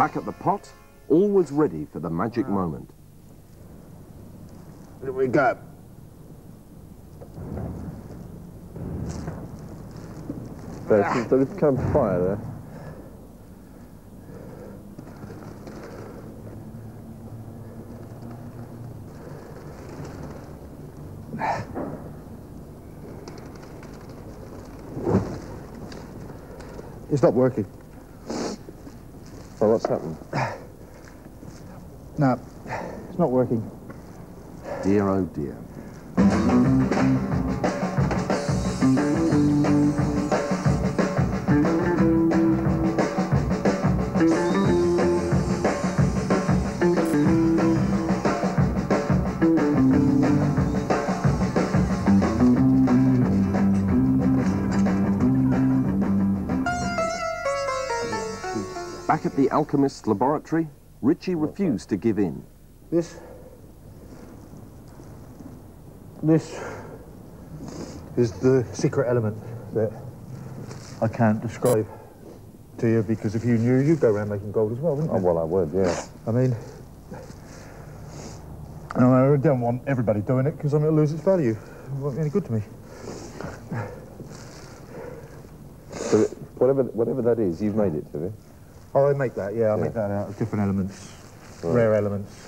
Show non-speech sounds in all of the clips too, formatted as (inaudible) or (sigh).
Back at the pot, all was ready for the magic moment. Here we go. There, there become fire there. It's not working. Oh, what's happened? (sighs) No, it's not working. Dear oh dear. Back at the alchemist's laboratory, Ritchie refused to give in. This, this is the secret element that I can't describe to you because if you knew, you'd go around making gold as well, wouldn't Oh, well, I would, yeah. I mean, and I don't want everybody doing it because I'm going to lose its value. It won't be any good to me. So whatever, whatever that is, you've made it, have you? Oh, I make that, yeah, I Yeah. make that out of different elements, Right. rare elements.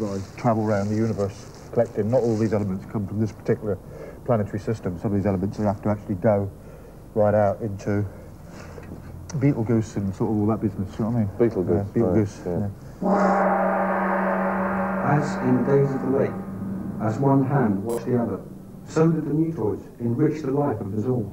that I travel around the universe collecting. Not all these elements come from this particular planetary system. Some of these elements have to actually go right out into beetle Betelgeuse and sort of all that business, you know what I mean? Betelgeuse, Yeah, Betelgeuse, right, yeah. As in Days of the Lake, as one hand washed the other, so did the Mutoids enrich the life of us all.